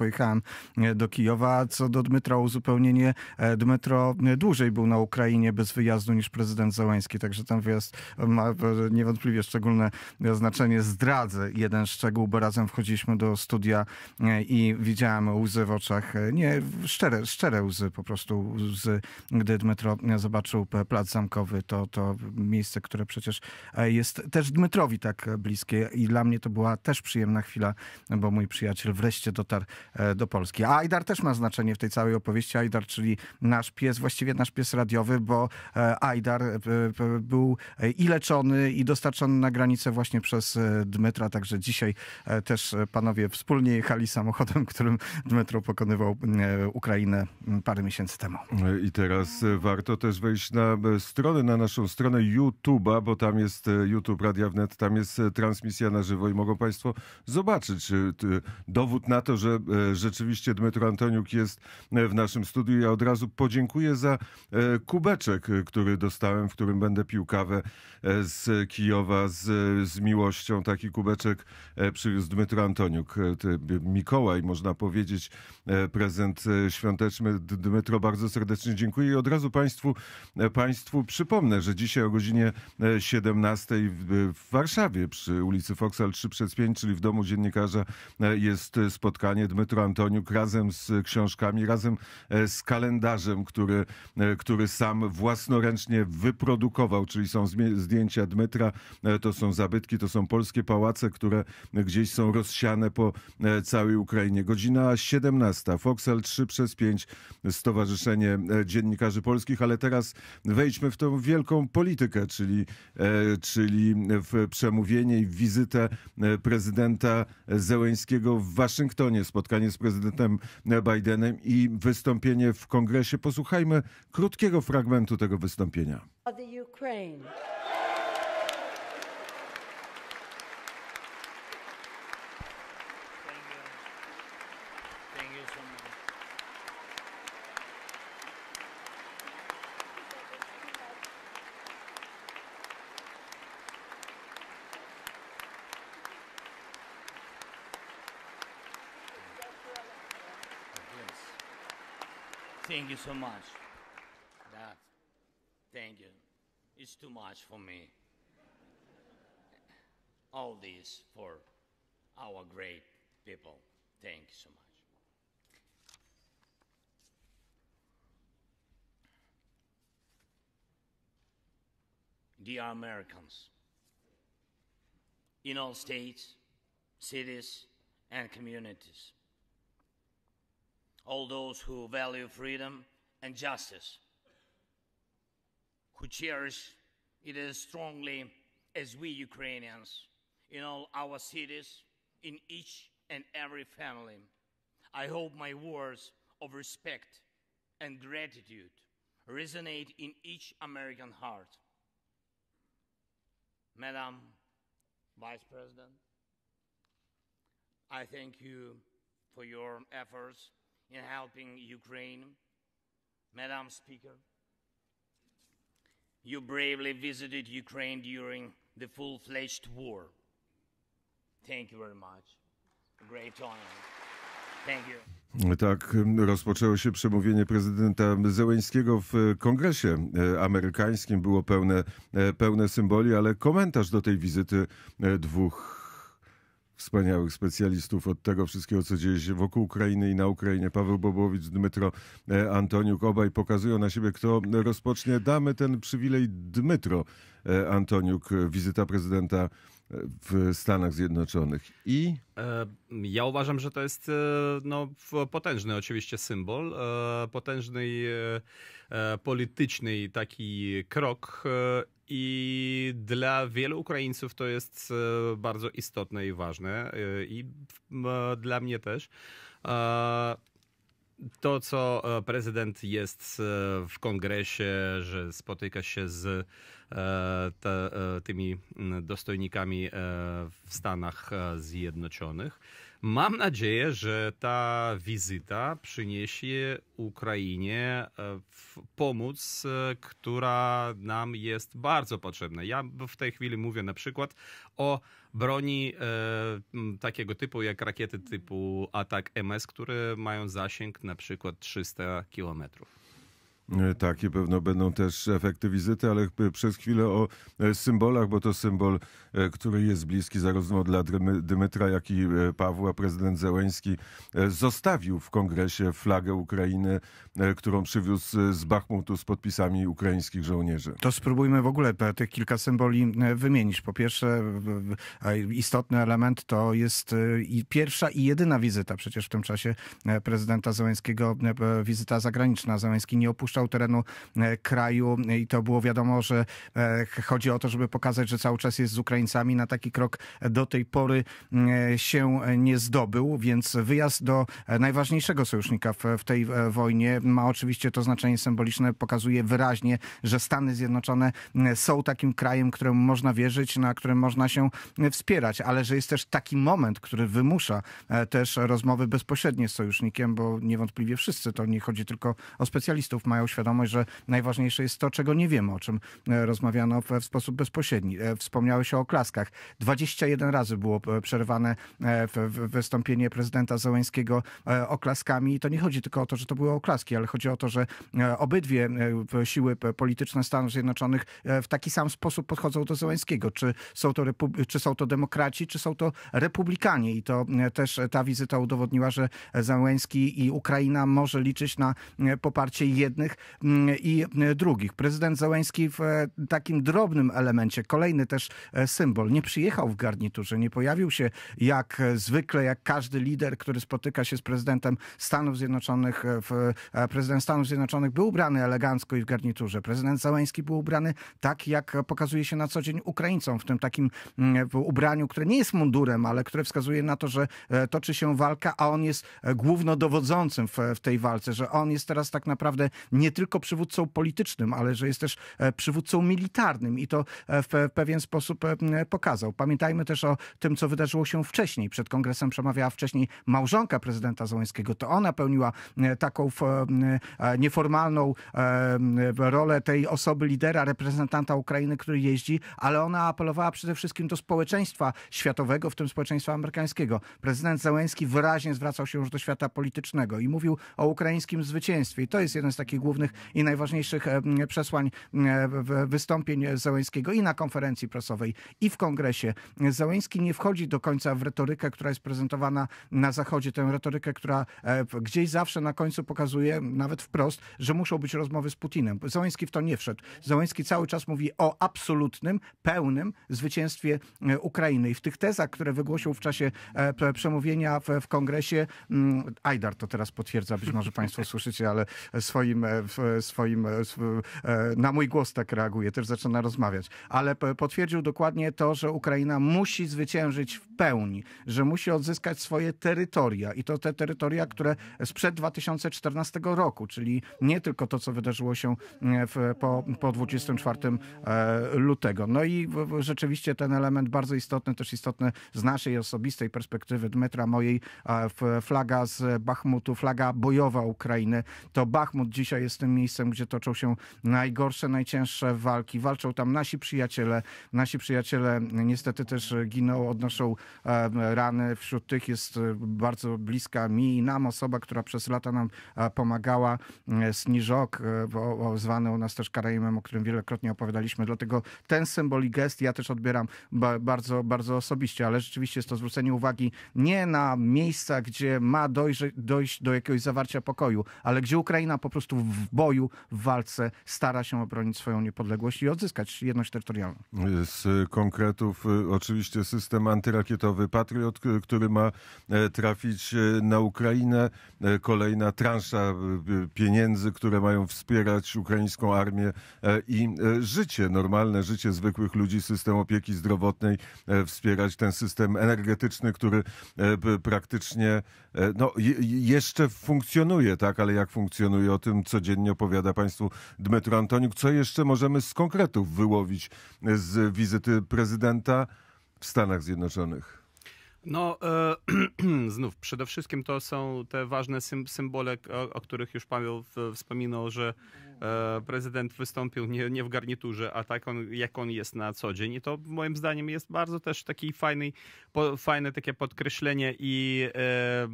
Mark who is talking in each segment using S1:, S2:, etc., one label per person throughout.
S1: pojechałem do Kijowa. Co do Dmytra, uzupełnienie Dmytro dłużej był na Ukrainie bez wyjazdu niż prezydent Załański, także ten wyjazd ma niewątpliwie szczególne znaczenie. Zdradzę jeden szczegół, bo razem wchodziliśmy do studia i widziałem łzy w oczach. Nie, szczere, szczere łzy, po prostu łzy, gdy Dmytro zobaczył plac zamkowy. To, to miejsce, które przecież jest też Dmytrowi tak bliskie i dla mnie to była też przyjemna chwila, bo mój przyjaciel wreszcie dotarł e, do Polski. A Ajdar też ma znaczenie w tej całej opowieści. Ajdar, czyli nasz pies, właściwie nasz pies radiowy, bo e, Ajdar e, był i leczony, i dostarczony na granicę właśnie przez Dmytra, także dzisiaj też panowie wspólnie jechali samochodem, którym Dmytro pokonywał Ukrainę parę miesięcy temu.
S2: I teraz warto też wejść na stronę, na naszą stronę YouTube'a, bo tam jest YouTube Radia Wnet, tam jest transmisja na żywo i mogą Państwo zobaczyć dowód na to, że e, rzeczywiście Dmytro Antoniuk jest e, w naszym studiu. Ja od razu podziękuję za e, kubeczek, który dostałem, w którym będę pił kawę z Kijowa z, z miłością. Taki kubeczek przywiózł Dmytro Antoniuk. Mikołaj, można powiedzieć, prezent świąteczny. Dmytro, bardzo serdecznie dziękuję i od razu Państwu, państwu przypomnę, że dzisiaj o godzinie 17 w Warszawie przy ulicy Foksal 3 przez 5, czyli w domu dziennikarza e, jest spotkanie Dmytro Antoniuk razem z książkami, razem e, z kalendarzem, który, e, który sam własnoręcznie wyprodukował, czyli są zdjęcia Dmytra, to są zabytki, to są polskie pałace, które gdzieś są rozsiane po całej Ukrainie. Godzina 17, Foksal 3 przez 5, Stowarzyszenie Dziennikarzy Polskich, ale teraz wejdźmy w tą wielką politykę, czyli, czyli w przemówienie i wizytę e, prezydenta Zełęńskiego w Waszyngtonie, spotkanie z prezydentem Bidenem i wystąpienie w kongresie. Posłuchajmy krótkiego fragmentu tego wystąpienia.
S3: Thank you so much. That, thank you. It's too much for me. All this for our great people. Thank you so much. Dear Americans, in all states, cities, and communities, all those who value freedom and justice, who cherish it as strongly as we Ukrainians in all our cities, in each and every family. I hope my words of respect and gratitude resonate in each American heart. Madam Vice President, I thank you for your efforts in helping Ukraine. Madam Speaker, you bravely visited Ukraine during the full-fledged war. Thank you very much. A great honor. Thank you.
S2: Tak rozpoczęło się przemówienie prezydenta Zełeńskiego w kongresie e, amerykańskim. Było pełne, e, pełne symboli, ale komentarz do tej wizyty e, dwóch wspaniałych specjalistów od tego wszystkiego, co dzieje się wokół Ukrainy i na Ukrainie. Paweł Bobowicz, Dmytro e, Antoniuk. Obaj pokazują na siebie, kto rozpocznie. Damy ten przywilej Dmytro e, Antoniuk, wizyta prezydenta w Stanach Zjednoczonych. I
S4: e, ja uważam, że to jest no, potężny oczywiście symbol, potężny polityczny taki krok i dla wielu Ukraińców to jest e, bardzo istotne i ważne. E, I dla mnie też. E, to, co prezydent jest w kongresie, że spotyka się z te, tymi dostojnikami w Stanach Zjednoczonych. Mam nadzieję, że ta wizyta przyniesie Ukrainie pomoc, która nam jest bardzo potrzebna. Ja w tej chwili mówię na przykład o broni e, takiego typu jak rakiety typu Atak MS, które mają zasięg na przykład 300 kilometrów.
S2: E, takie pewno będą też efekty wizyty, ale przez chwilę o e, symbolach, bo to symbol, e, który jest bliski zarówno dla Dymytra, jak i Pawła. Prezydent Zełęński zostawił w kongresie flagę Ukrainy, którą przywiózł z Bachmutu z podpisami ukraińskich żołnierzy.
S1: To spróbujmy w ogóle tych kilka symboli wymienić. Po pierwsze, istotny element to jest pierwsza i jedyna wizyta przecież w tym czasie prezydenta Zełęńskiego, wizyta zagraniczna. Zełęński nie opuszczał terenu e, kraju i to było wiadomo, że e, chodzi o to, żeby pokazać, że cały czas jest z Ukraińcami. Na taki krok do tej pory e, się nie zdobył, więc wyjazd do najważniejszego sojusznika w, w tej wojnie ma oczywiście to znaczenie symboliczne, pokazuje wyraźnie, że Stany Zjednoczone są takim krajem, któremu można wierzyć, na którym można się wspierać, ale że jest też taki moment, który wymusza też rozmowy bezpośrednie z sojusznikiem, bo niewątpliwie wszyscy, to nie chodzi tylko o specjalistów, mają świadomość, że najważniejsze jest to, czego nie wiemy, o czym e, rozmawiano w, sposób bezpośredni. E, wspomniałeś o oklaskach. 21 razy było e, przerwane wystąpienie prezydenta Zełęńskiego oklaskami. I to nie chodzi tylko o to, że to były oklaski, ale chodzi o to, że obydwie siły polityczne Stanów Zjednoczonych w taki sam sposób podchodzą do Zełęńskiego. Czy są to, czy są to demokraci, czy są to republikanie. I to też ta wizyta udowodniła, że Zełęński i Ukraina może liczyć na poparcie jednych Mm, i e, drugich. Prezydent Załęski w e, takim drobnym elemencie, kolejny też e, symbol, nie przyjechał w garniturze, nie pojawił się jak zwykle, jak każdy lider, który spotyka się z prezydentem Stanów Zjednoczonych. Prezydent Stanów Zjednoczonych był ubrany elegancko i w garniturze. Prezydent Załęski był ubrany tak, jak pokazuje się na co dzień Ukraińcom, w tym takim mm, ubraniu, które nie jest mundurem, ale które wskazuje na to, że toczy się walka, a on jest głównodowodzącym w tej walce, że on jest teraz tak naprawdę nie tylko przywódcą politycznym, ale że jest też e, przywódcą militarnym i to e, w pewien sposób e, pokazał. Pamiętajmy też o tym, co wydarzyło się wcześniej. Przed kongresem przemawiała wcześniej małżonka prezydenta Zołańskiego. To ona pełniła taką nieformalną rolę tej osoby lidera, reprezentanta Ukrainy, który jeździ, ale ona apelowała przede wszystkim do społeczeństwa światowego, w tym społeczeństwa amerykańskiego. Prezydent Zełenski wyraźnie zwracał się już do świata politycznego i mówił o ukraińskim zwycięstwie. I to jest jeden z takich głównych i najważniejszych e, przesłań e, wystąpień Załęskiego i na konferencji prasowej, i w kongresie. Załęski nie wchodzi do końca w retorykę, która jest prezentowana na Zachodzie, tę retorykę, która e, gdzieś zawsze na końcu pokazuje, nawet wprost, że muszą być rozmowy z Putinem. Załęski w to nie wszedł. Załęski cały czas mówi o absolutnym, pełnym zwycięstwie Ukrainy. I w tych tezach, które wygłosił w czasie przemówienia w, w kongresie, mm, Ajdar to teraz potwierdza, być może Państwo słyszycie, ale swoim w swoim, e, na mój głos tak reaguje, też zaczyna rozmawiać. Ale potwierdził dokładnie to, że Ukraina musi zwyciężyć w pełni, że musi odzyskać swoje terytoria i to te terytoria, które sprzed 2014 roku, czyli nie tylko to, co wydarzyło się w, po, po 24 e, lutego. No i rzeczywiście ten element bardzo istotny, też istotny z naszej osobistej perspektywy, Dmetra, mojej, flaga z Bachmutu, flaga bojowa Ukrainy. To Bachmut dzisiaj jest tym miejscem, gdzie toczą się najgorsze, najcięższe walki. Walczą tam nasi przyjaciele. Nasi przyjaciele niestety też giną, odnoszą e, rany. Wśród tych jest e, bardzo bliska mi i nam osoba, która przez lata nam e, pomagała. Sniżok, zwany u nas też Karaimem, o którym wielokrotnie opowiadaliśmy. Dlatego ten symbol i gest ja też odbieram bardzo, bardzo osobiście, ale rzeczywiście jest to zwrócenie uwagi nie na miejsca, gdzie ma dojść, dojść do jakiegoś zawarcia pokoju, ale gdzie Ukraina po prostu w boju, w walce stara się obronić swoją niepodległość i odzyskać jedność terytorialną.
S2: Z konkretów y, oczywiście system antyrakietowy Patriot, który ma e, trafić e, na Ukrainę. E, kolejna transza pieniędzy, które mają wspierać ukraińską armię i życie, normalne życie zwykłych ludzi, system opieki zdrowotnej, wspierać ten system energetyczny, który praktycznie no, jeszcze funkcjonuje, tak, ale jak funkcjonuje o tym codziennie codziennie opowiada Państwu Dmytro Antoniuk. Co jeszcze możemy z konkretów wyłowić z wizyty prezydenta w Stanach Zjednoczonych?
S4: No, e, znów, przede wszystkim to są te ważne sym, symbole, o, o, których już Paweł wspominał, że e, prezydent wystąpił nie, nie, w garniturze, a tak on, jak on jest na co dzień. I to moim zdaniem jest bardzo też taki fajny, po, fajne takie podkreślenie i e,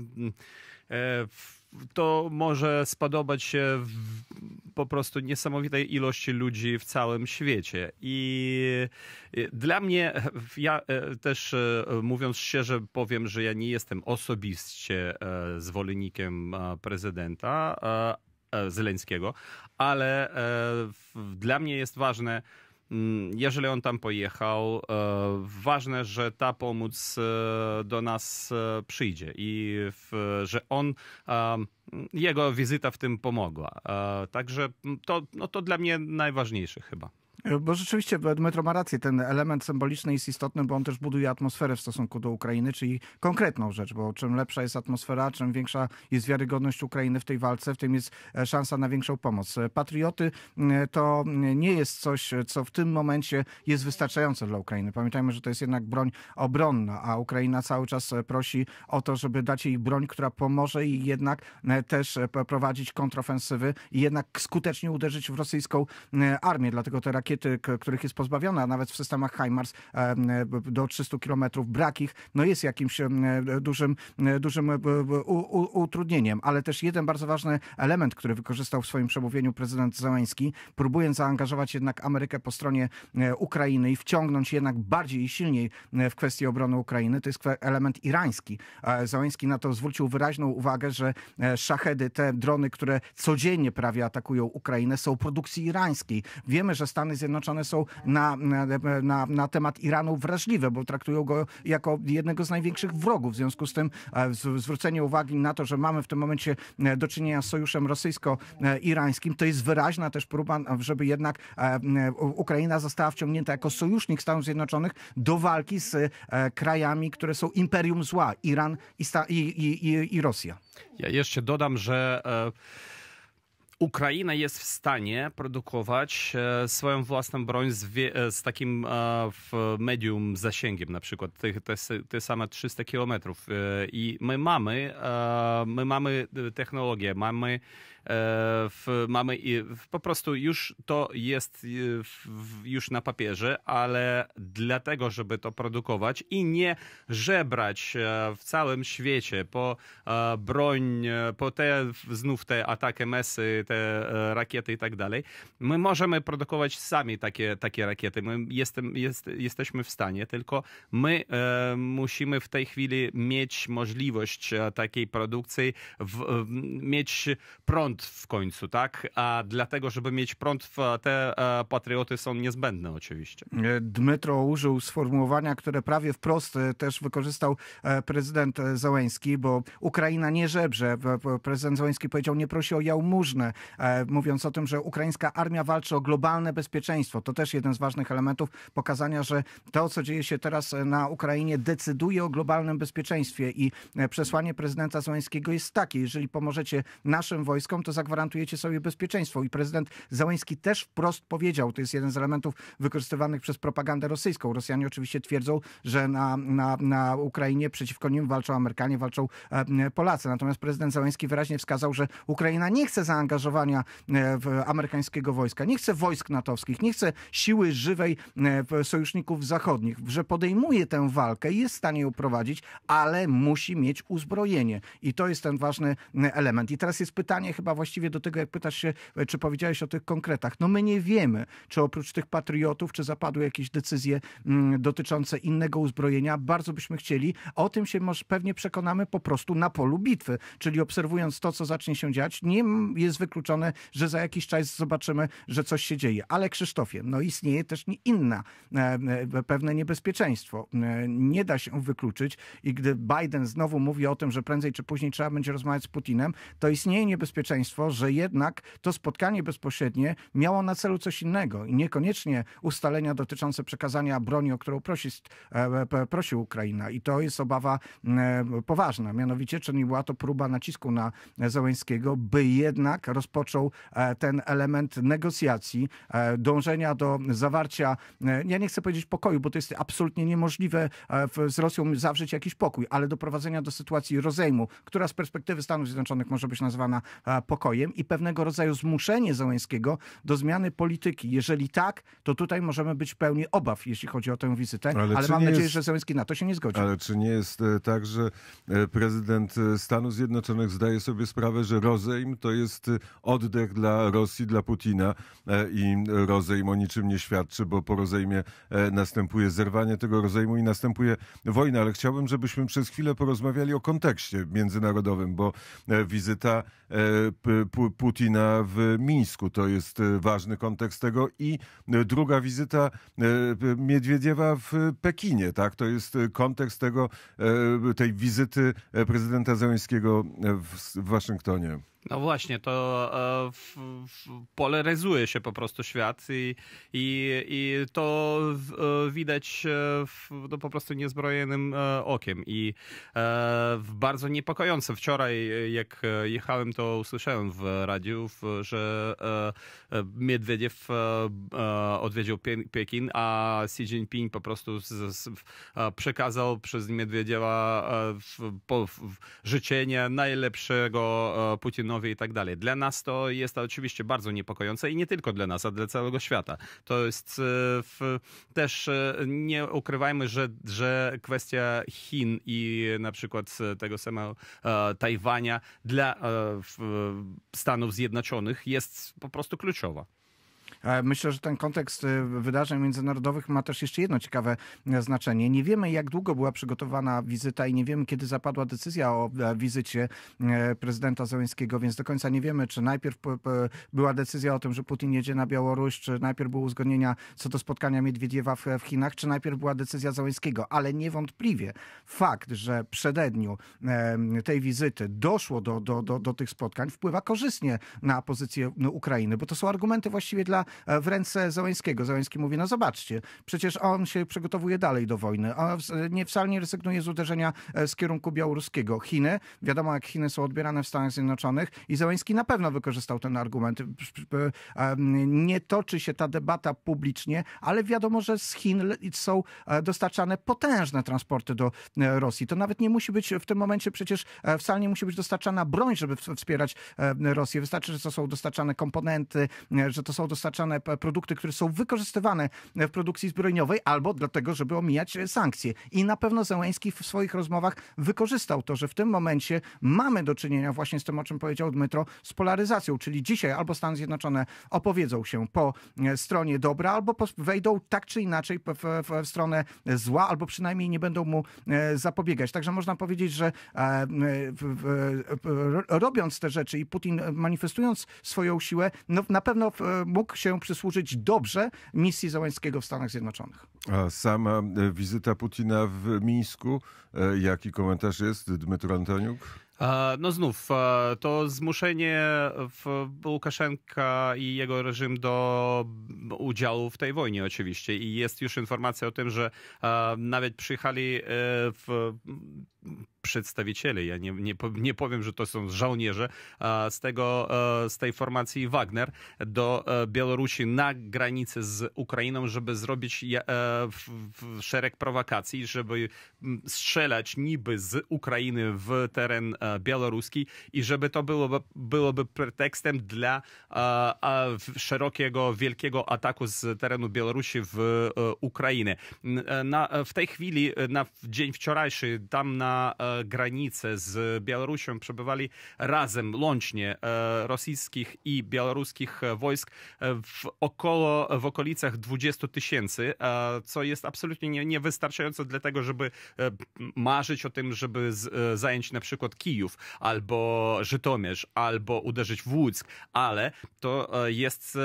S4: e to może spodobać się po prostu niesamowitej ilości ludzi w całym świecie. I dla mnie, ja e, też e, mówiąc szczerze, powiem, że ja nie jestem osobiście e, zwolennikiem prezydenta Zeleńskiego, ale dla mnie jest ważne, jeżeli on tam pojechał, e, ważne, że ta pomoc e, do nas e, przyjdzie i że on, jego wizyta w tym pomogła. Także to, no to dla mnie najważniejsze chyba.
S1: Bo rzeczywiście Dmytro ma rację, ten element symboliczny jest istotny, bo on też buduje atmosferę w stosunku do Ukrainy, czyli konkretną rzecz, bo czym lepsza jest atmosfera, czym większa jest wiarygodność Ukrainy w tej walce, w tym jest e, szansa na większą pomoc. Patrioty to nie jest coś, co w tym momencie jest wystarczające dla Ukrainy. Pamiętajmy, że to jest jednak broń obronna, a Ukraina cały czas e, prosi o to, żeby dać jej broń, która pomoże jej jednak e, też prowadzić kontrofensywy i jednak skutecznie uderzyć w rosyjską armię. Dlatego te rakiety rakiety, których jest pozbawiona, a nawet w systemach HIMARS do 300 km brak ich, no jest jakimś dużym, dużym utrudnieniem. Ale też jeden bardzo ważny element, który wykorzystał w swoim przemówieniu prezydent Załęski, próbując zaangażować jednak Amerykę po stronie Ukrainy i wciągnąć jednak bardziej i silniej w kwestię obrony Ukrainy, to jest element irański. Załęski na to zwrócił wyraźną uwagę, że e, szachedy, te drony, które codziennie prawie atakują Ukrainę, są produkcji irańskiej. Wiemy, że Stany Zjednoczone są na, na, na temat Iranu wrażliwe, bo traktują go jako jednego z największych wrogów. W związku z tym e, zwrócenie uwagi na to, że mamy w tym momencie e, do czynienia z sojuszem rosyjsko-irańskim, to jest wyraźna też próba, żeby jednak e, Ukraina została wciągnięta jako sojusznik Stanów Zjednoczonych do walki z krajami, które są imperium zła, Iran i, i, i, i Rosja.
S4: Ja jeszcze dodam, że Ukraina jest w stanie produkować e, swoją własną broń z, e, z takim e, medium zasięgiem, na przykład te, te, te same 300 kilometrów. I my mamy, my mamy technologię, mamy w, mamy po prostu już to jest już na papierze, ale dlatego, żeby to produkować i nie żebrać w całym świecie po broń, po te znów te ataki mesy, te e, rakiety i tak dalej. My możemy produkować sami takie, takie rakiety. My jestem, jest, jesteśmy w stanie, tylko my e, musimy w tej chwili mieć możliwość e, takiej produkcji, w, mieć prąd w końcu, tak? A dlatego, żeby mieć prąd, te e, patrioty są niezbędne oczywiście.
S1: E, Dmytro użył sformułowania, które prawie wprost też wykorzystał prezydent Załęski, bo Ukraina nie żebrze. Prezydent Załęski powiedział, nie prosi o jałmużnę. E, mówiąc o tym, że ukraińska armia walczy o globalne bezpieczeństwo. To też jeden z ważnych elementów pokazania, że to, co dzieje się teraz na Ukrainie, decyduje o globalnym bezpieczeństwie i e, przesłanie prezydenta Załęskiego jest takie, jeżeli pomożecie naszym wojskom, to zagwarantujecie sobie bezpieczeństwo. I prezydent Załęski też wprost powiedział, to jest jeden z elementów wykorzystywanych przez propagandę rosyjską. Rosjanie oczywiście twierdzą, że na, na, na Ukrainie przeciwko nim walczą Amerykanie, walczą e, Polacy. Natomiast prezydent Załęski wyraźnie wskazał, że Ukraina nie chce zaangażowania e, amerykańskiego wojska, nie chce wojsk natowskich, nie chce siły żywej e, sojuszników zachodnich, że podejmuje tę walkę i jest w stanie ją prowadzić, ale musi mieć uzbrojenie. I to jest ten ważny element. I teraz jest pytanie chyba właściwie do tego, jak pytasz się, e, czy powiedziałeś o tych konkretach. No my nie wiemy, czy oprócz tych patriotów, czy zapadły jakieś decyzje dotyczące innego uzbrojenia. Bardzo byśmy chcieli. O tym się może pewnie przekonamy po prostu na polu bitwy, czyli obserwując to, co zacznie się dziać. Nie jest wykluczone że za jakiś czas zobaczymy, że coś się dzieje. Ale Krzysztofie, no istnieje też inna e, e, pewne niebezpieczeństwo. Nie da się wykluczyć i gdy Biden znowu mówi o tym, że prędzej czy później trzeba będzie rozmawiać z Putinem, to istnieje niebezpieczeństwo, Że jednak to spotkanie bezpośrednie miało na celu coś innego i niekoniecznie ustalenia dotyczące przekazania broni, o którą prosi, prosi Ukraina. I to jest obawa poważna. Mianowicie, czy nie była to próba nacisku na Załęskiego, by jednak rozpoczął ten element negocjacji, dążenia do zawarcia, ja nie chcę powiedzieć pokoju, bo to jest absolutnie niemożliwe z Rosją zawrzeć jakiś pokój, ale doprowadzenia do sytuacji rozejmu, która z perspektywy Stanów Zjednoczonych może być nazywana pokojem i pewnego rodzaju zmuszenie Załęskiego do zmiany polityki. Jeżeli tak, to tutaj możemy być pełni obaw, jeśli chodzi o tę wizytę, ale, ale mam nadzieję, jest... że Załęski na to się nie zgodzi.
S2: Ale czy nie jest e, tak, że e, prezydent e, Stanów Zjednoczonych zdaje sobie sprawę, że rozejm to jest oddech dla Rosji, dla Putina i rozejm o niczym nie świadczy, bo po rozejmie następuje zerwanie tego rozejmu i następuje wojna. Ale chciałbym, żebyśmy przez chwilę porozmawiali o kontekście międzynarodowym, bo wizyta Putina w Mińsku to jest ważny kontekst tego i druga wizyta Miedwiediewa w Pekinie, tak? To jest kontekst tego, tej wizyty prezydenta Zełenskiego w Waszyngtonie.
S4: No właśnie, to e, w, w, polaryzuje się po prostu świat i, i, i to w, e, widać e, no, po prostu niezbrojonym okiem i bardzo niepokojące. Wczoraj, jak jechałem, to usłyszałem w radiu, że Miedwiediew odwiedził Pekin, a Xi Jinping po prostu przekazał przez Miedwiediewa po, życzenie najlepszego Putinowi i tak dalej. Dla nas to jest oczywiście bardzo niepokojące i nie tylko dla nas, a dla całego świata. To jest e, w, też e, nie ukrywajmy, że, że kwestia Chin i na przykład tego samego e, Tajwania dla Stanów Zjednoczonych jest po prostu kluczowa.
S1: E, myślę, że ten kontekst e, wydarzeń międzynarodowych ma też jeszcze jedno ciekawe e, znaczenie. Nie wiemy, jak długo była przygotowana wizyta i nie wiemy, kiedy zapadła decyzja o wizycie prezydenta Zełenskiego, więc do końca nie wiemy, czy najpierw była decyzja o tym, że Putin jedzie na Białoruś, czy najpierw były uzgodnienia co do spotkania Miedwiediewa w, Chinach, czy najpierw była decyzja Zełenskiego. Ale niewątpliwie fakt, że przededniu tej wizyty doszło do, do, do, do tych spotkań, wpływa korzystnie na pozycję Ukrainy, bo to są argumenty właściwie dla w ręce Załęskiego. Załęski mówi, no zobaczcie, przecież on się przygotowuje dalej do wojny. On nie, wcale nie rezygnuje z uderzenia e, z kierunku białoruskiego. Chiny, wiadomo jak Chiny są odbierane w Stanach Zjednoczonych i Załęski na pewno wykorzystał ten argument. Nie toczy się ta debata publicznie, ale wiadomo, że z Chin są e, dostarczane potężne transporty do Rosji. To nawet nie musi być w tym momencie przecież wcale nie musi być dostarczana broń, żeby wspierać Rosję. Wystarczy, że to są dostarczane komponenty, że to są dostarczane produkty, które są wykorzystywane w produkcji zbrojeniowej, albo dlatego, żeby omijać sankcje. I na pewno Zełęński w swoich rozmowach wykorzystał to, że w tym momencie mamy do czynienia właśnie z tym, o czym powiedział Dmytro, z polaryzacją, czyli dzisiaj albo Stany Zjednoczone opowiedzą się po e, stronie dobra, albo wejdą tak czy inaczej w, w, w stronę zła, albo przynajmniej nie będą mu e, zapobiegać. Także można powiedzieć, że e, robiąc te rzeczy i Putin manifestując swoją siłę, no, na pewno mógł się się przysłużyć dobrze misji Załańskiego w Stanach Zjednoczonych.
S2: A sama e, wizyta Putina w Mińsku, e, jaki komentarz jest, Dmytro Antoniuk?
S4: No znów, to zmuszenie Łukaszenka i jego reżim do udziału w tej wojnie oczywiście i jest już informacja o tym, że nawet przyjechali e, w przedstawiciele, ja nie, nie, nie powiem, że to są żołnierze z, tego, e, z tej formacji Wagner do e, Białorusi na granicy z Ukrainą, żeby zrobić e, szereg prowokacji, żeby strzelać niby z Ukrainy w teren białoruski i żeby to byłoby, byłoby pretekstem dla szerokiego, wielkiego ataku z terenu Białorusi w Ukrainę. Na, w tej chwili, na dzień wczorajszy, tam na granicę z Białorusią. Przebywali razem, łącznie e, rosyjskich i białoruskich wojsk e, w, około, w okolicach 20 tysięcy, e, co jest absolutnie nie, niewystarczające dla tego, żeby marzyć o tym, żeby z, zająć na przykład Kijów albo Żytomierz, albo uderzyć w Łuck, ale to jest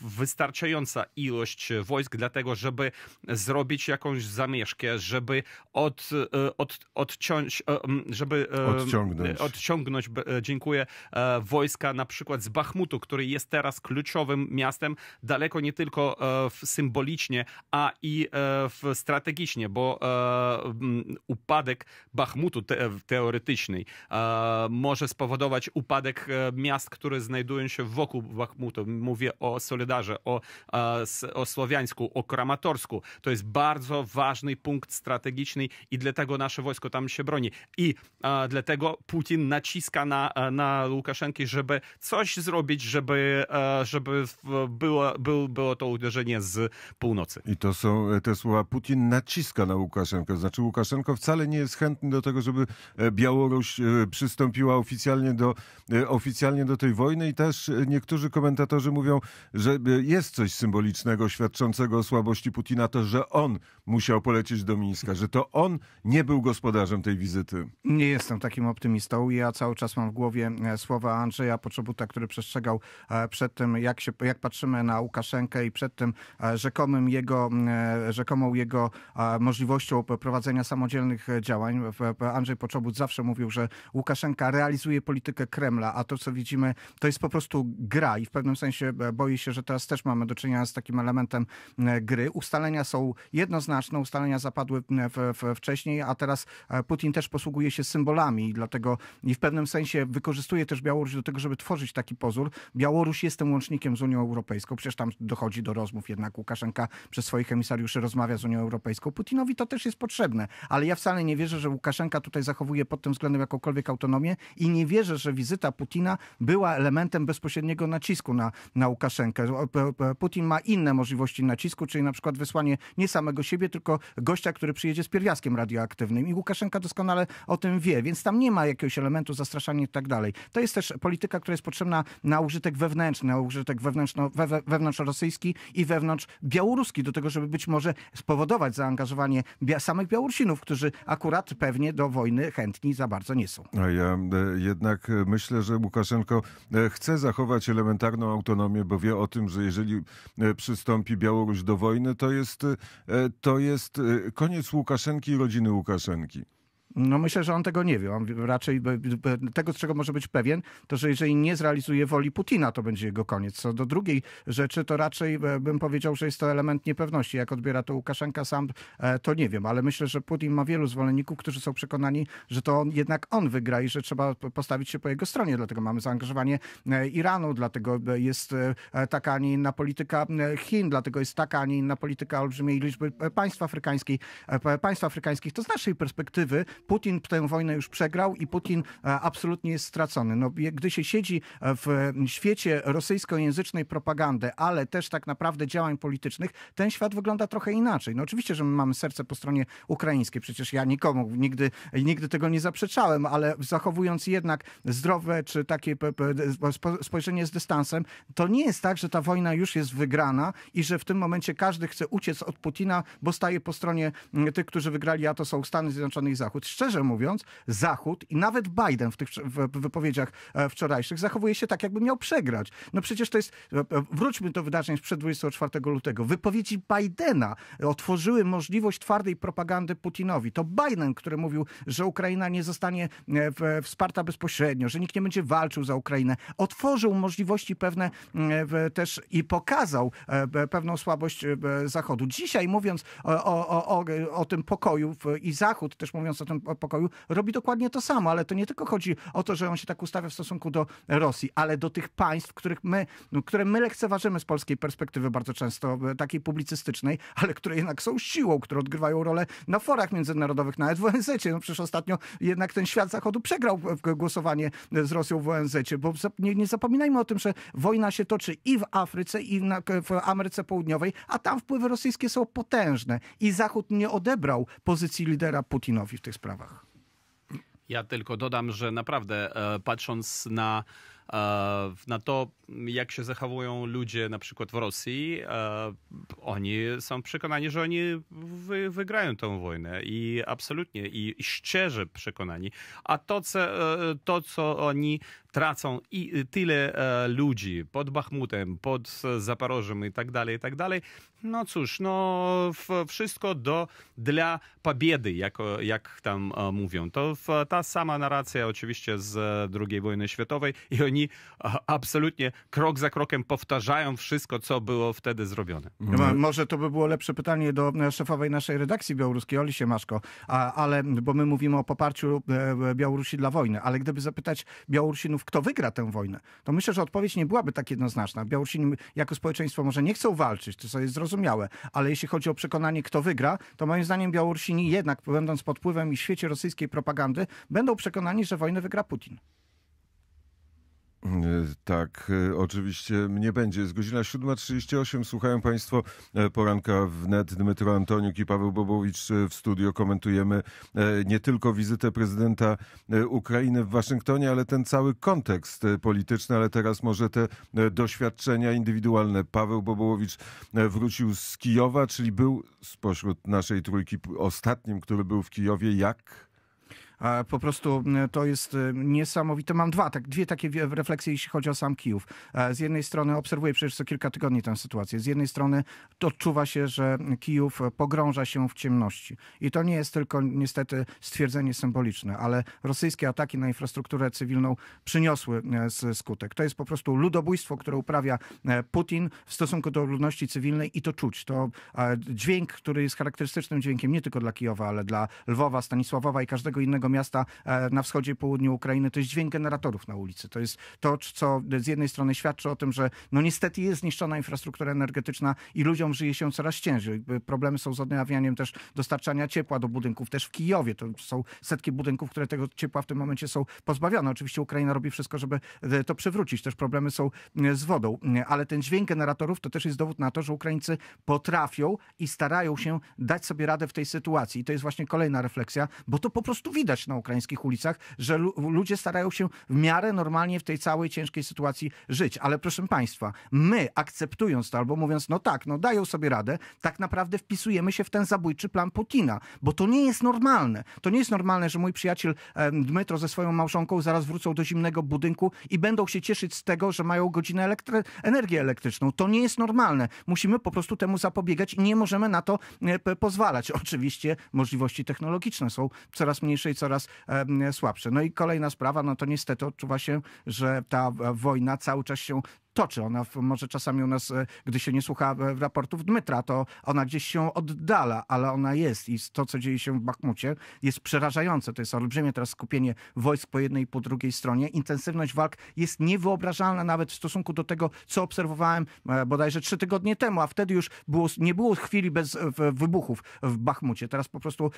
S4: wystarczająca ilość wojsk dlatego, żeby zrobić jakąś zamieszkę, żeby od, od, odciąć odciągnąć, żeby
S2: odciągnąć,
S4: odciągnąć dziękuję, wojska na przykład z Bachmutu, który jest teraz kluczowym miastem, daleko nie tylko symbolicznie, a i strategicznie, bo upadek Bachmutu teoretyczny może spowodować upadek miast, które znajdują się wokół Bachmutu. Mówię o Solidarze, o, o Słowiańsku, o Kramatorsku. To jest bardzo ważny punkt strategiczny i dlatego nasze wojsko tam się broni. I a, dlatego Putin naciska na, na Łukaszenki, żeby coś zrobić, żeby, żeby było, było, było to uderzenie z północy.
S2: I to są te słowa Putin naciska na Łukaszenkę. Znaczy Łukaszenko wcale nie jest chętny do tego, żeby e, Białoruś e, przystąpiła oficjalnie do, e, oficjalnie do tej wojny i też niektórzy komentatorzy mówią, że jest coś symbolicznego świadczącego o słabości Putina, to że on musiał polecieć do Mińska, że to on nie był gospodarzem tej wizyty.
S1: Nie jestem takim optymistą. Ja cały czas mam w głowie słowa Andrzeja Poczobuta, który przestrzegał przed tym, jak, się, jak patrzymy na Łukaszenkę i przed tym rzekomym jego, rzekomą jego możliwością prowadzenia samodzielnych działań. Andrzej Poczobut zawsze mówił, że Łukaszenka realizuje politykę Kremla, a to, co widzimy, to jest po prostu gra i w pewnym sensie e, boję się, że teraz też mamy do czynienia z takim elementem e, gry. Ustalenia są jednoznaczne, ustalenia zapadły w, w, wcześniej, a teraz e, Putin też posługuje się symbolami i dlatego i w pewnym sensie wykorzystuje też Białoruś do tego, żeby tworzyć taki pozór. Białoruś jest tym łącznikiem z Unią Europejską, przecież tam dochodzi do rozmów, jednak Łukaszenka przez swoich emisariuszy rozmawia z Unią Europejską. Putinowi to też jest potrzebne, ale ja wcale nie wierzę, że Łukaszenka tutaj zachowuje pod tym względem jakąkolwiek autonomię i nie wierzę, że wizyta Putina była elementem bezpośredniego nacisku na, na Łukaszenkę. Putin ma inne możliwości nacisku, czyli na przykład wysłanie nie samego siebie, tylko gościa, który przyjedzie z pierwiastkiem radioaktywnym i Łukaszenka doskonale o tym wie, więc tam nie ma jakiegoś elementu zastraszania i tak dalej. To jest też polityka, która jest potrzebna na użytek wewnętrzny, na użytek wewnętrzno, we, wewnątrzrosyjski i wewnątrz białoruski, do tego, żeby być może spowodować zaangażowanie samych Białorusinów, którzy akurat pewnie do wojny chętni za bardzo nie są.
S2: A ja e, jednak myślę, że Łukaszenko e, chce zachować elementarną autonomię, bo wie o tym, że jeżeli e, przystąpi Białoruś do wojny, to jest, to jest koniec Łukaszenki i rodziny Łukaszenki.
S1: No myślę, że on tego nie wie. On raczej tego, z czego może być pewien, to że jeżeli nie zrealizuje woli Putina, to będzie jego koniec. Co do drugiej rzeczy, to raczej e, bym powiedział, że jest to element niepewności. Jak odbiera to Łukaszenka sam, e, to nie wiem, ale myślę, że Putin ma wielu zwolenników, którzy są przekonani, że to on, jednak on wygra i że trzeba postawić się po jego stronie. Dlatego mamy zaangażowanie e, Iranu, dlatego jest taka, a nie inna polityka Chin, dlatego jest taka, a nie inna polityka olbrzymiej liczby państw afrykańskich. Państw afrykańskich. To z naszej perspektywy Putin tę wojnę już przegrał i Putin e, absolutnie jest stracony. No, gdy się siedzi w świecie rosyjskojęzycznej propagandy, ale też tak naprawdę działań politycznych, ten świat wygląda trochę inaczej. No oczywiście, że my mamy serce po stronie ukraińskiej. Przecież ja nikomu nigdy, nigdy tego nie zaprzeczałem, ale zachowując jednak zdrowe czy takie spojrzenie z dystansem, to nie jest tak, że ta wojna już jest wygrana i że w tym momencie każdy chce uciec od Putina, bo staje po stronie tych, którzy wygrali, a to są Stany Zjednoczone i Zachód szczerze mówiąc, Zachód i nawet Biden w tych wypowiedziach e, wczorajszych zachowuje się tak, jakby miał przegrać. No przecież to jest, e, e, wróćmy do wydarzeń sprzed 24 lutego. Wypowiedzi Bidena otworzyły możliwość twardej propagandy Putinowi. To Biden, który mówił, że Ukraina nie zostanie wsparta bezpośrednio, że nikt nie będzie walczył za Ukrainę. Otworzył możliwości pewne też i pokazał pewną słabość Zachodu. Dzisiaj mówiąc o, o, o, o tym pokoju i Zachód też mówiąc o tym pokoju, robi dokładnie to samo, ale to nie tylko chodzi o to, że on się tak ustawia w stosunku do Rosji, ale do tych państw, których my, no, które my lekceważymy z polskiej perspektywy bardzo często, e, takiej publicystycznej, ale które jednak są siłą, które odgrywają rolę na forach międzynarodowych, nawet w ONZ. No przecież ostatnio jednak ten świat zachodu przegrał głosowanie z Rosją w ONZ, bo nie, nie zapominajmy o tym, że wojna się toczy i w Afryce, i na, w Ameryce Południowej, a tam wpływy rosyjskie są potężne i Zachód nie odebrał pozycji lidera Putinowi w tych sprawach sprawach.
S4: Ja tylko dodam, że naprawdę e, patrząc na e, na to, jak się zachowują ludzie na przykład w Rosji, e, oni są przekonani, że oni wy, wygrają tę wojnę i absolutnie, i, szczerze przekonani. A to co, to, co oni tracą i tyle e, ludzi pod Bachmutem, pod Zaporożem i tak dalej, i tak dalej. No cóż, no wszystko do, dla pobiedy, jak, jak tam e, mówią. To ta sama narracja oczywiście z II wojny światowej i oni absolutnie krok za krokiem powtarzają wszystko, co było wtedy zrobione.
S1: Mhm. Może to by było lepsze pytanie do e, szefowej naszej redakcji białoruskiej, Oli Siemaszko, ale, bo my mówimy o poparciu Białorusi dla wojny, ale gdyby zapytać Białorusinów, kto wygra tę wojnę, to myślę, że odpowiedź nie byłaby tak jednoznaczna. Białorusini jako społeczeństwo może nie chcą walczyć, to jest zrozumiałe, ale jeśli chodzi o przekonanie, kto wygra, to moim zdaniem Białorusini jednak, będąc pod wpływem i świecie rosyjskiej propagandy, będą przekonani, że wojnę wygra Putin.
S2: E, tak, e, oczywiście nie będzie. Jest godzina 7.38. Słuchają Państwo e, poranka w net. Dmytro Antoniuk i Paweł Bobowicz w studio. Komentujemy nie tylko wizytę prezydenta Ukrainy w Waszyngtonie, ale ten cały kontekst polityczny, ale teraz może te doświadczenia indywidualne. Paweł Bobowicz wrócił z Kijowa, czyli był spośród naszej trójki ostatnim, który był w Kijowie. Jak
S1: po prostu to jest y, niesamowite. Mam dwa, tak, dwie takie refleksje, jeśli chodzi o sam Kijów. Z jednej strony obserwuję przecież co kilka tygodni tę sytuację. Z jednej strony odczuwa się, że Kijów pogrąża się w ciemności. I to nie jest tylko niestety stwierdzenie symboliczne, ale rosyjskie ataki na infrastrukturę cywilną przyniosły e, skutek. To jest po prostu ludobójstwo, które uprawia e, Putin w stosunku do ludności cywilnej i to czuć. To dźwięk, który jest charakterystycznym dźwiękiem nie tylko dla Kijowa, ale dla Lwowa, Stanisławowa i każdego innego miasta e, na wschodzie i południu Ukrainy, to jest dźwięk generatorów na ulicy. To jest to, co z jednej strony świadczy o tym, że no niestety jest zniszczona infrastruktura energetyczna i ludziom żyje się coraz ciężej. Problemy są z odnawianiem też dostarczania ciepła do budynków, też w Kijowie. To są setki budynków, które tego ciepła w tym momencie są pozbawione. Oczywiście Ukraina robi wszystko, żeby e, to przywrócić. Też problemy są e, z wodą. Ale ten dźwięk generatorów to też jest dowód na to, że Ukraińcy potrafią i starają się dać sobie radę w tej sytuacji. I to jest właśnie kolejna refleksja, bo to po prostu widać na ukraińskich ulicach, że ludzie starają się w miarę normalnie w tej całej ciężkiej sytuacji żyć. Ale proszę Państwa, my akceptując to albo mówiąc, no tak, no dają sobie radę, tak naprawdę wpisujemy się w ten zabójczy plan Putina, bo to nie jest normalne. To nie jest normalne, że mój przyjaciel Dmytro ze swoją małżonką zaraz wrócą do zimnego budynku i będą się cieszyć z tego, że mają godzinę elektry energię elektryczną. To nie jest normalne. Musimy po prostu temu zapobiegać i nie możemy na to e, pozwalać. Oczywiście możliwości technologiczne są coraz mniejsze i coraz coraz słabsze. No i kolejna sprawa, no to niestety odczuwa się, że ta wojna cały czas się toczy. Ona może czasami u nas, e, gdy się nie słucha e, raportów Dmytra, to ona gdzieś się oddala, ale ona jest i to, co dzieje się w Bachmucie jest przerażające. To jest olbrzymie teraz skupienie wojsk po jednej i po drugiej stronie. Intensywność walk jest niewyobrażalna nawet w stosunku do tego, co obserwowałem e, bodajże trzy tygodnie temu, a wtedy już było, nie było chwili bez wybuchów w Bachmucie. Teraz po prostu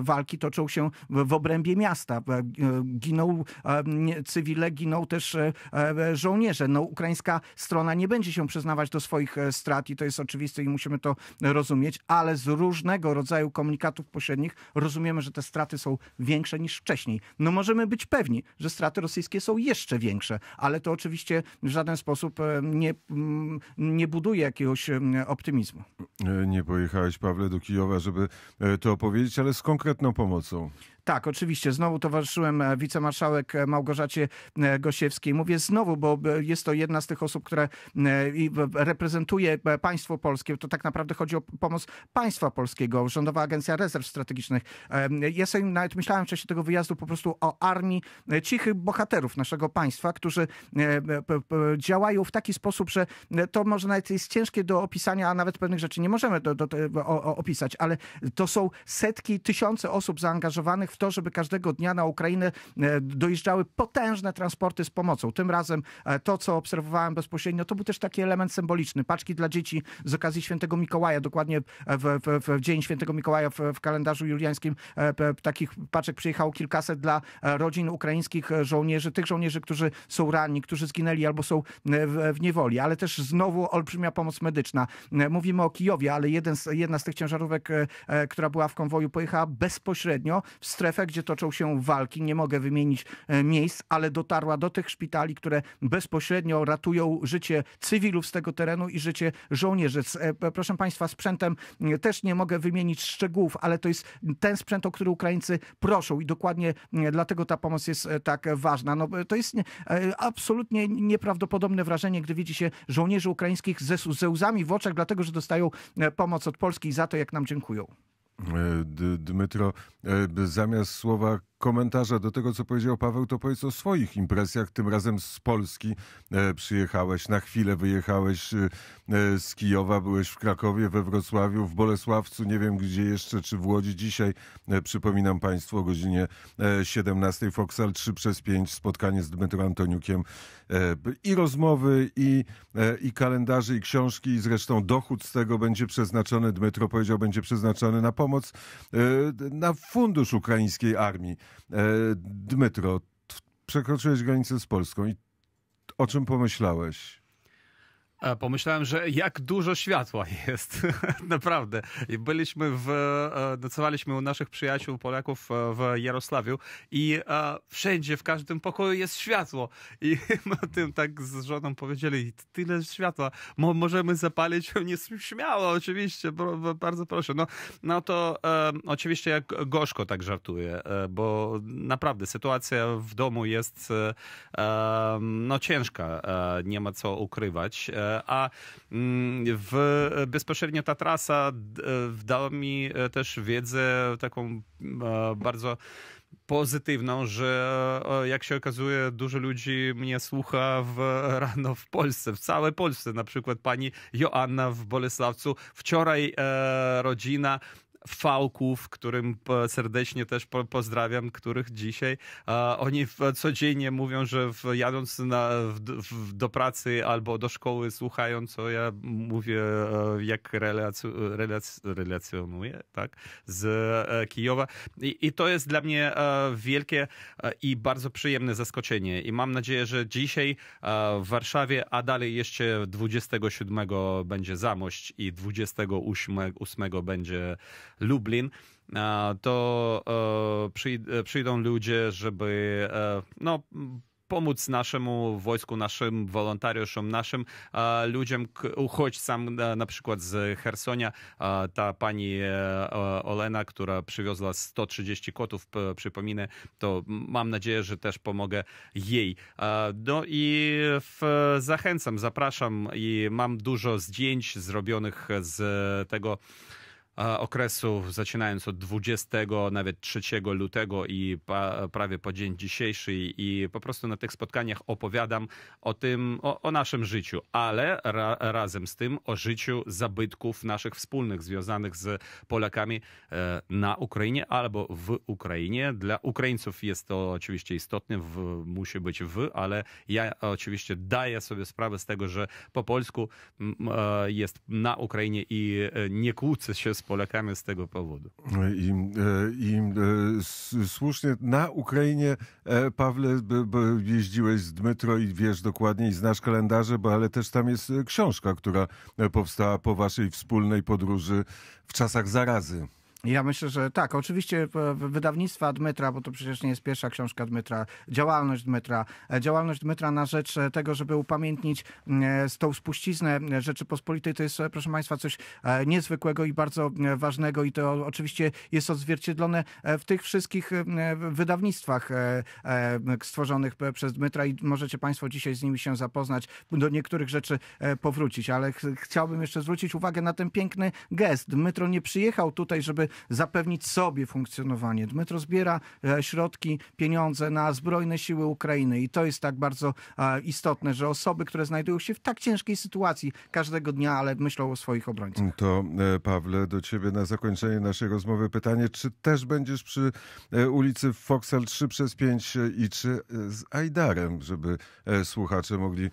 S1: walki toczą się w obrębie miasta. Giną cywile, giną też żołnierze. No, ukraińska strona nie będzie się przyznawać do swoich e, strat i to jest oczywiste i musimy to rozumieć, ale z różnego rodzaju komunikatów pośrednich rozumiemy, że te straty są większe niż wcześniej. No możemy być pewni, że straty rosyjskie są jeszcze większe, ale to oczywiście w żaden sposób e, nie, mm, nie buduje jakiegoś optymizmu.
S2: E, nie pojechałeś, Pawle, do Kijowa, żeby to opowiedzieć, ale z konkretną pomocą.
S1: Tak, oczywiście. Znowu towarzyszyłem e, wicemarszałek e, Małgorzacie e, Gosiewskiej. Mówię znowu, bo jest to jedna z tych osób, które reprezentuje państwo polskie. To tak naprawdę chodzi o pomoc państwa polskiego, Rządowa Agencja Rezerw Strategicznych. Ja sobie nawet myślałem w czasie tego wyjazdu po prostu o armii cichych bohaterów naszego państwa, którzy działają w taki sposób, że to może nawet jest ciężkie do opisania, a nawet pewnych rzeczy nie możemy do, do, do, opisać, ale to są setki, tysiące osób zaangażowanych w to, żeby każdego dnia na Ukrainę e, dojeżdżały potężne transporty z pomocą. Tym razem e, to, co obserwowałem bezpośrednio, to był też taki element symboliczny. Paczki dla dzieci z okazji Świętego Mikołaja, dokładnie w, w, w dzień Świętego Mikołaja w, w kalendarzu juliańskim e, takich paczek przyjechało kilkaset dla rodzin ukraińskich żołnierzy, tych żołnierzy, którzy są ranni, którzy zginęli albo są w, w niewoli, ale też znowu olbrzymia pomoc medyczna. Mówimy o Kijowie, ale z, jedna z tych ciężarówek, która była w konwoju, pojechała bezpośrednio w strefę, gdzie toczą się walki. Nie mogę wymienić miejsc, ale dotarła do tych szpitali, które bezpośrednio ratują życie cywilów z tego terenu i życie żołnierzy. Proszę Państwa, sprzętem też nie mogę wymienić szczegółów, ale to jest ten sprzęt, o który Ukraińcy proszą i dokładnie dlatego ta pomoc jest tak ważna. No, to jest absolutnie nieprawdopodobne wrażenie, gdy widzi się żołnierzy ukraińskich ze, ze łzami w oczach, dlatego że dostają pomoc od Polski i za to, jak nam dziękują.
S2: E, Dmytro, e, zamiast słowa komentarza do tego, co powiedział Paweł, to powiedz o swoich impresjach. Tym razem z Polski e, przyjechałeś, na chwilę wyjechałeś e, z Kijowa, byłeś w Krakowie, we Wrocławiu, w Bolesławcu, nie wiem gdzie jeszcze, czy w Łodzi. Dzisiaj, e, przypominam Państwu, o godzinie 17 Foxal 3 przez 5 spotkanie z Dmytro Antoniukiem i rozmowy, i, i kalendarze, i książki, i zresztą dochód z tego będzie przeznaczony, Dmytro powiedział, będzie przeznaczony na pomoc, na fundusz ukraińskiej armii. E, Dmytro, przekroczyłeś granicę z Polską i o czym pomyślałeś?
S4: E, pomyślałem, że jak dużo światła jest, naprawdę. Byliśmy w, e, nocowaliśmy u naszych przyjaciół Polaków w Jarosławiu i wszędzie, w każdym pokoju jest światło. I my o tym tak z żoną powiedzieli, tyle światła, Mo możemy zapalić? Nie śmiało, oczywiście, bardzo proszę. No, no to e, oczywiście jak gorzko tak żartuję, e, bo naprawdę sytuacja w domu jest e, no ciężka, nie ma co ukrywać a mm, w, bezpośrednio ta trasa dała mi e, też wiedzę taką e, bardzo pozytywną, że e, jak się okazuje, dużo ludzi mnie słucha w, rano w Polsce, w całej Polsce. Na przykład pani Joanna w Bolesławcu. Wczoraj e, rodzina fałków, którym serdecznie też pozdrawiam, których dzisiaj oni codziennie mówią, że jadąc na, w, do pracy albo do szkoły słuchają, co ja mówię, e, jak relac, relac, relacjonuję tak, z e, Kijowa. I, I to jest dla mnie e, wielkie i bardzo przyjemne zaskoczenie. I mam nadzieję, że dzisiaj w Warszawie, a dalej jeszcze 27 będzie Zamość i 28 będzie Lublin, to e, przyjdą ludzie, żeby e, no, pomóc naszemu wojsku, naszym wolontariuszom, naszym ludziom, uchodźcom, na przykład z Hersonia. Ta pani e, Olena, która przywiozła 130 kotów, przypominę, to mam nadzieję, że też pomogę jej. No i zachęcam, zapraszam i mam dużo zdjęć zrobionych z tego okresu, zaczynając od 20, nawet 3 lutego i prawie po dzień dzisiejszy i po prostu na tych spotkaniach opowiadam o tym, o, o naszym życiu, ale ra, razem z tym o życiu zabytków naszych wspólnych, związanych z Polakami e, na Ukrainie albo w Ukrainie. Dla Ukraińców jest to oczywiście istotne, w, musi być w, ale ja oczywiście daję sobie sprawę z tego, że po polsku e, jest na Ukrainie i e, nie kłócę się z Polakami z tego powodu.
S2: I, e, i e, słusznie na Ukrainie, e, Pawle, jeździłeś z Dmytro i wiesz dokładnie i znasz kalendarze, bo ale też tam jest książka, która powstała po waszej wspólnej podróży w czasach zarazy.
S1: Ja myślę, że tak. Oczywiście wydawnictwa Dmytra, bo to przecież nie jest pierwsza książka Dmytra, działalność Dmytra, e, działalność Dmytra na rzecz e, tego, żeby upamiętnić e, tą spuściznę Rzeczypospolitej, to jest, proszę Państwa, coś niezwykłego i bardzo ważnego i to oczywiście jest odzwierciedlone w tych wszystkich wydawnictwach stworzonych przez Dmytra i możecie Państwo dzisiaj z nimi się zapoznać, do niektórych rzeczy powrócić, ale ch chciałbym jeszcze zwrócić uwagę na ten piękny gest. Dmytro nie przyjechał tutaj, żeby zapewnić sobie funkcjonowanie. Dmytro zbiera e, środki, pieniądze na zbrojne siły Ukrainy i to jest tak bardzo e, istotne, że osoby, które znajdują się w tak ciężkiej sytuacji każdego dnia, ale myślą o swoich obrońcach.
S2: To e, Pawle, do ciebie na zakończenie naszej rozmowy pytanie, czy też będziesz przy ulicy Foxal 3 przez 5 i czy z Ajdarem, żeby słuchacze mogli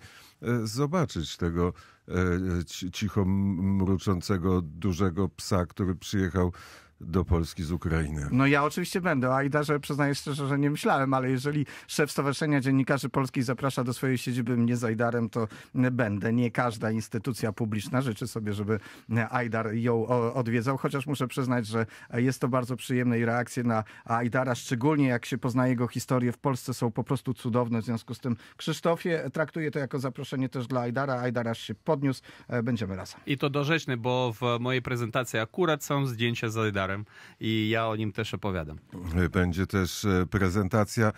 S2: zobaczyć tego cicho mruczącego dużego psa, który przyjechał do Polski z Ukrainy.
S1: No ja oczywiście będę. O Ajdarze przyznaję szczerze, że nie myślałem, ale jeżeli szef Stowarzyszenia Dziennikarzy Polskich zaprasza do swojej siedziby mnie z Ajdarem, to będę. Nie każda instytucja publiczna życzy sobie, żeby Ajdar ją odwiedzał, chociaż muszę przyznać, że jest to bardzo przyjemne i reakcje na Ajdara, szczególnie jak się poznaje jego historię w Polsce, są po prostu cudowne. W związku z tym Krzysztofie traktuję to jako zaproszenie też dla Ajdara. Ajdar aż się podniósł. Będziemy razem.
S4: I to dorzeczne, bo w mojej prezentacji akurat są zdjęcia z Ajdarem i ja o nim też opowiadam.
S2: Będzie też e, prezentacja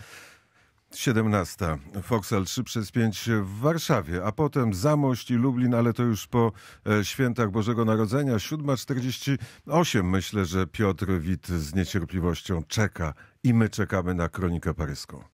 S2: 17. Foxel 3 przez 5 w Warszawie, a potem Zamość i Lublin, ale to już po e, świętach Bożego Narodzenia. 7.48. Myślę, że Piotr Wit z niecierpliwością czeka i my czekamy na kronikę paryską.